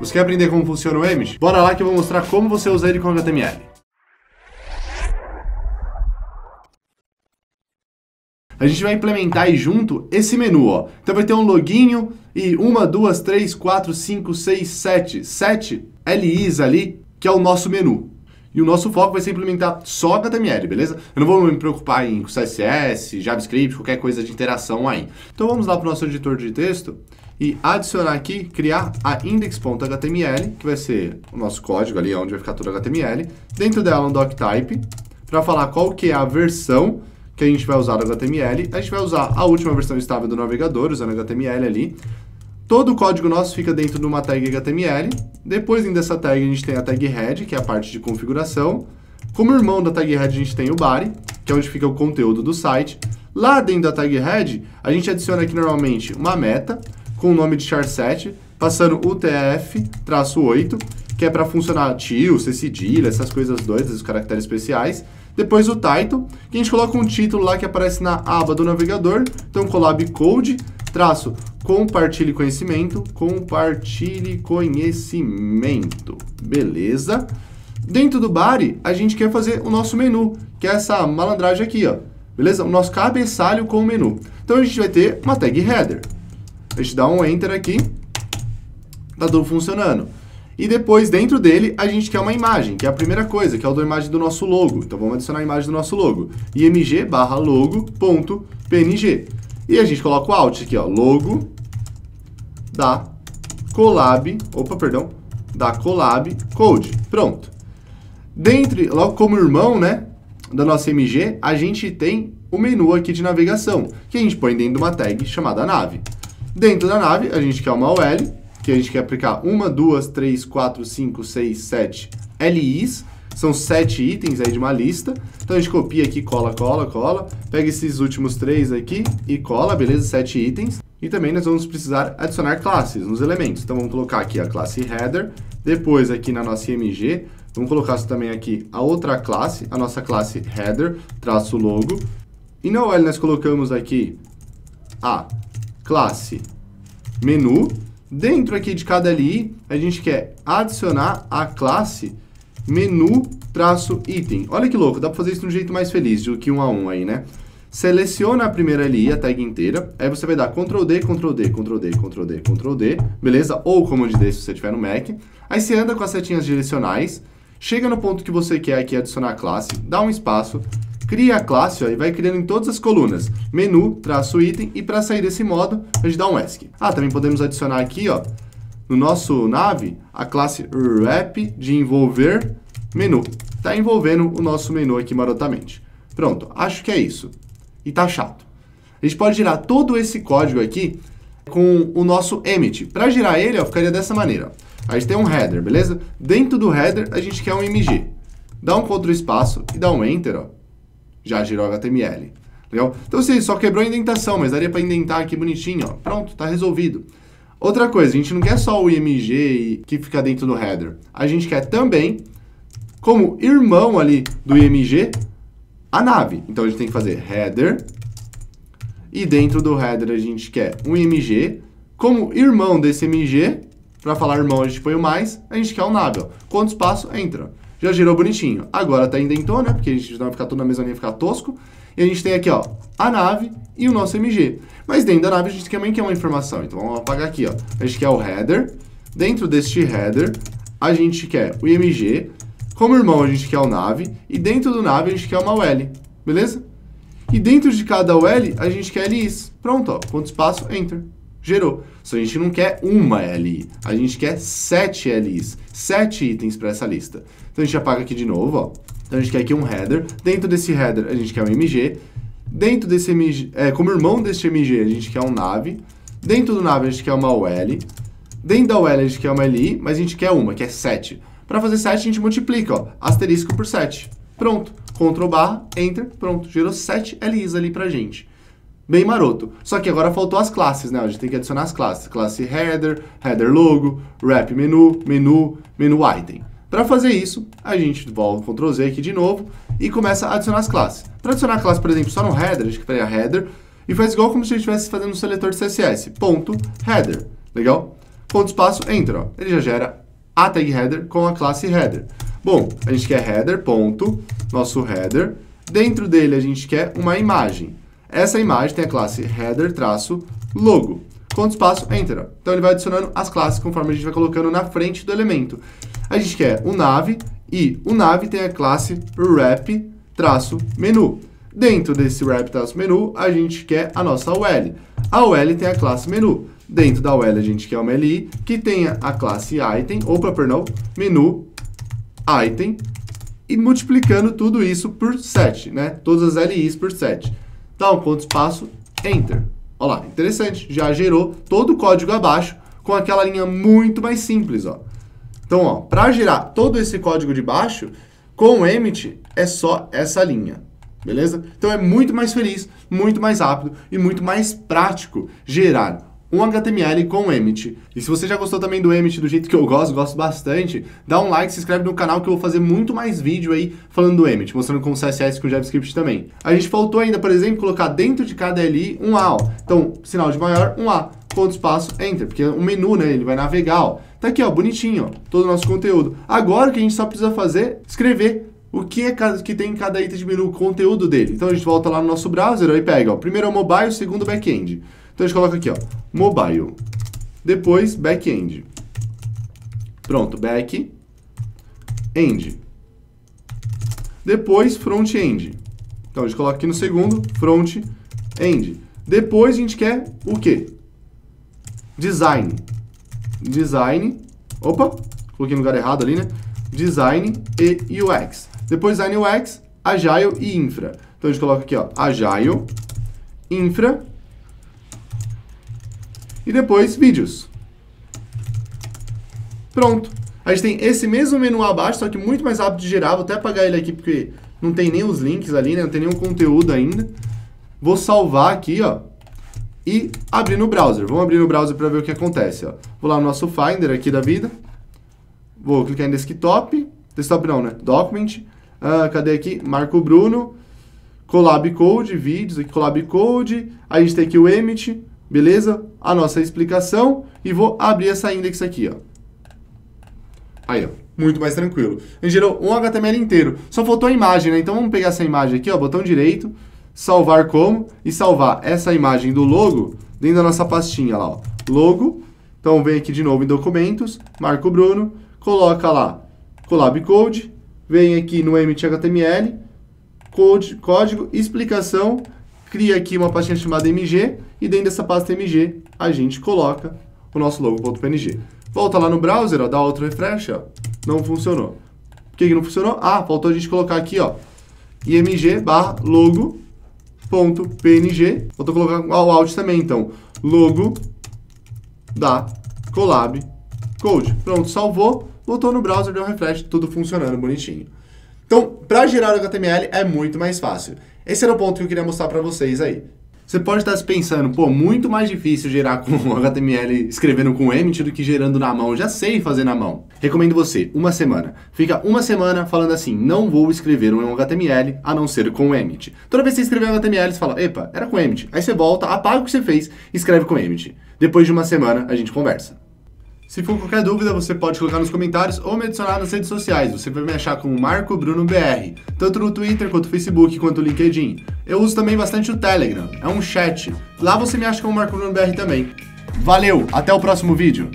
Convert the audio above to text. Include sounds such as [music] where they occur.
Você quer aprender como funciona o Emmet? Bora lá que eu vou mostrar como você usa ele com HTML. A gente vai implementar aí junto esse menu, ó. Então vai ter um loginho e uma, duas, três, quatro, cinco, seis, sete, sete LIs ali, que é o nosso menu. E o nosso foco vai ser implementar só HTML, beleza? Eu não vou me preocupar em CSS, JavaScript, qualquer coisa de interação aí. Então vamos lá para o nosso editor de texto e adicionar aqui, criar a index.html, que vai ser o nosso código ali, onde vai ficar tudo HTML. Dentro dela um doctype, para falar qual que é a versão que a gente vai usar do HTML. A gente vai usar a última versão estável do navegador, usando HTML ali. Todo o código nosso fica dentro de uma tag HTML. Depois dessa tag a gente tem a tag head, que é a parte de configuração. Como irmão da tag head a gente tem o body, que é onde fica o conteúdo do site. Lá dentro da tag head, a gente adiciona aqui normalmente uma meta com o nome de char7, passando UTF-8, que é para funcionar tio, C cedilha, essas coisas doidas, os caracteres especiais. Depois o title, que a gente coloca um título lá que aparece na aba do navegador. Então, collab code, traço, compartilhe conhecimento, compartilhe conhecimento. Beleza? Dentro do body, a gente quer fazer o nosso menu, que é essa malandragem aqui, ó. Beleza? O nosso cabeçalho com o menu. Então, a gente vai ter uma tag header. A gente dá um enter aqui, tá tudo funcionando. E depois, dentro dele, a gente quer uma imagem, que é a primeira coisa, que é a imagem do nosso logo. Então vamos adicionar a imagem do nosso logo. img barra logo.png. E a gente coloca o alt aqui, ó, logo da collab, opa, perdão, da collab code. Pronto. Dentro, logo como irmão, né, da nossa MG, a gente tem o menu aqui de navegação, que a gente põe dentro de uma tag chamada nave. Dentro da nave, a gente quer uma UL, que a gente quer aplicar uma, duas, três, quatro, cinco, seis, sete LIs. São sete itens aí de uma lista. Então a gente copia aqui, cola, cola, cola. Pega esses últimos três aqui e cola, beleza? Sete itens. E também nós vamos precisar adicionar classes nos elementos. Então vamos colocar aqui a classe header. Depois aqui na nossa IMG, vamos colocar também aqui a outra classe, a nossa classe header, traço logo. E na OL nós colocamos aqui a classe menu Dentro aqui de cada LI, a gente quer adicionar a classe menu-item. Olha que louco, dá para fazer isso de um jeito mais feliz do que um a um aí, né? Seleciona a primeira LI, a tag inteira, aí você vai dar Ctrl D, Ctrl D, Ctrl D, Ctrl D, Ctrl D, beleza? Ou Command D se você estiver no Mac. Aí você anda com as setinhas direcionais, chega no ponto que você quer aqui adicionar a classe, dá um espaço, cria a classe ó, e vai criando em todas as colunas. Menu, traço item e para sair desse modo, a gente dá um ESC. Ah, também podemos adicionar aqui, ó, no nosso nave, a classe wrap de envolver menu. Está envolvendo o nosso menu aqui marotamente. Pronto, acho que é isso. E tá chato. A gente pode girar todo esse código aqui com o nosso emit. Para girar ele, ó, ficaria dessa maneira. A gente tem um header, beleza? Dentro do header, a gente quer um mg. Dá um Ctrl espaço e dá um Enter, ó já girou HTML. Legal? Então, assim, só quebrou a indentação, mas daria para indentar aqui bonitinho, ó. Pronto, tá resolvido. Outra coisa, a gente não quer só o IMG que fica dentro do header. A gente quer também, como irmão ali do IMG, a nave. Então, a gente tem que fazer header. E dentro do header a gente quer um IMG. Como irmão desse IMG, para falar irmão a gente põe o mais, a gente quer o nave. Ó. Quanto espaço? Entra já girou bonitinho. Agora tá indentou, né? Porque a gente não vai ficar tudo na mesma linha, ficar tosco. E a gente tem aqui, ó, a nave e o nosso MG. Mas dentro da nave a gente também quer uma informação. Então vamos apagar aqui, ó. A gente quer o header. Dentro deste header, a gente quer o IMG. Como irmão, a gente quer o nave. E dentro do nave, a gente quer uma UL. Beleza? E dentro de cada UL, a gente quer LIs. Pronto, ó. Ponto espaço, enter gerou. Só a gente não quer uma LI, a gente quer sete LIs, sete itens para essa lista. Então a gente apaga aqui de novo, ó. Então a gente quer aqui um header, dentro desse header a gente quer um MG, dentro desse MG, é, como irmão desse MG a gente quer um nave, dentro do nave a gente quer uma OL, dentro da OL a gente quer uma LI, mas a gente quer uma, que é 7. Para fazer 7 a gente multiplica, ó, asterisco por 7. Pronto, Ctrl barra, Enter, pronto, gerou 7 LIs ali pra gente bem maroto. Só que agora faltou as classes, né? A gente tem que adicionar as classes. Classe header, header logo, wrap menu, menu, menu item. Para fazer isso, a gente volta Ctrl Z aqui de novo e começa a adicionar as classes. Para adicionar a classe, por exemplo, só no header, a gente cria header e faz igual como se a gente estivesse fazendo um seletor de CSS. Ponto header. Legal? ponto espaço, enter, ó. Ele já gera a tag header com a classe header. Bom, a gente quer header, ponto, nosso header. Dentro dele a gente quer uma imagem. Essa imagem tem a classe header traço logo. Ponto espaço, enter. Então ele vai adicionando as classes conforme a gente vai colocando na frente do elemento. A gente quer o nav e o nav tem a classe wrap traço menu. Dentro desse wrap traço menu, a gente quer a nossa UL. A UL tem a classe menu. Dentro da UL a gente quer uma LI que tenha a classe item, opa, perdão, menu, item, e multiplicando tudo isso por 7, né? Todas as LIs por 7. Dá um ponto espaço, enter. Olha lá, interessante, já gerou todo o código abaixo com aquela linha muito mais simples, ó. Então, ó, para gerar todo esse código de baixo, com o emit é só essa linha beleza? Então é muito mais feliz, muito mais rápido e muito mais prático gerar um HTML com Emmet. E se você já gostou também do Emmet do jeito que eu gosto, gosto bastante, dá um like, se inscreve no canal que eu vou fazer muito mais vídeo aí falando do Emmet, mostrando como CSS com JavaScript também. A gente faltou ainda, por exemplo, colocar dentro de cada LI um A, ó. Então, sinal de maior, um A, ponto espaço, Enter, porque o menu, né, ele vai navegar, ó. Tá aqui, ó, bonitinho, ó, todo o nosso conteúdo. Agora o que a gente só precisa fazer, escrever o que é que tem em cada item de menu, o conteúdo dele. Então a gente volta lá no nosso browser e pega, ó, primeiro é o mobile, o segundo back-end. Então a gente coloca aqui, ó, mobile, depois back-end. Pronto, back, end. Depois front-end. Então a gente coloca aqui no segundo, front-end. Depois a gente quer o quê? Design. Design. Opa, coloquei no lugar errado ali, né? Design e UX. Depois Design UX, Agile e Infra. Então a gente coloca aqui, ó, Agile, Infra e depois Vídeos. Pronto. A gente tem esse mesmo menu abaixo, só que muito mais rápido de gerar. Vou até apagar ele aqui porque não tem nem os links ali, né? Não tem nenhum conteúdo ainda. Vou salvar aqui, ó. E abrir no browser. Vamos abrir no browser para ver o que acontece, ó. Vou lá no nosso Finder aqui da vida. Vou clicar em Desktop. Desktop não, né? Document. Uh, cadê aqui? Marco Bruno, Collab Code, vídeos aqui, Collab Code. A gente tem aqui o Emit, beleza? A nossa explicação. E vou abrir essa index aqui, ó. Aí, ó. Muito mais tranquilo. A gente gerou um HTML inteiro. Só faltou a imagem, né? Então vamos pegar essa imagem aqui, ó, botão direito, salvar como e salvar essa imagem do logo dentro da nossa pastinha lá, ó. Logo. Então vem aqui de novo em documentos, Marco Bruno, coloca lá Collab Code, vem aqui no Emit HTML, code, código, explicação, cria aqui uma pastinha chamada MG e dentro dessa pasta MG a gente coloca o nosso logo.png. Volta lá no browser, ó, dá outro refresh, ó, não funcionou. Por que, que não funcionou? Ah, faltou a gente colocar aqui, ó, img barra logo.png. Faltou colocar o alt também, então, logo da collab code. Pronto, salvou botou no browser, deu um refresh, tudo funcionando bonitinho. Então, para gerar o HTML é muito mais fácil. Esse era o ponto que eu queria mostrar para vocês aí. Você pode estar se pensando, pô, muito mais difícil gerar com [laughs] HTML escrevendo com Emmet do que gerando na mão. Já sei fazer na mão. Recomendo você, uma semana. Fica uma semana falando assim, não vou escrever um HTML a não ser com Emmet. Toda vez que você escrever um HTML, você fala, epa, era com Emmet. Aí você volta, apaga o que você fez e escreve com Emmet. Depois de uma semana, a gente conversa. Se for qualquer dúvida, você pode colocar nos comentários ou me adicionar nas redes sociais. Você vai me achar como Marco Bruno BR, tanto no Twitter quanto no Facebook quanto no LinkedIn. Eu uso também bastante o Telegram, é um chat. Lá você me acha como Marco Bruno BR também. Valeu, até o próximo vídeo.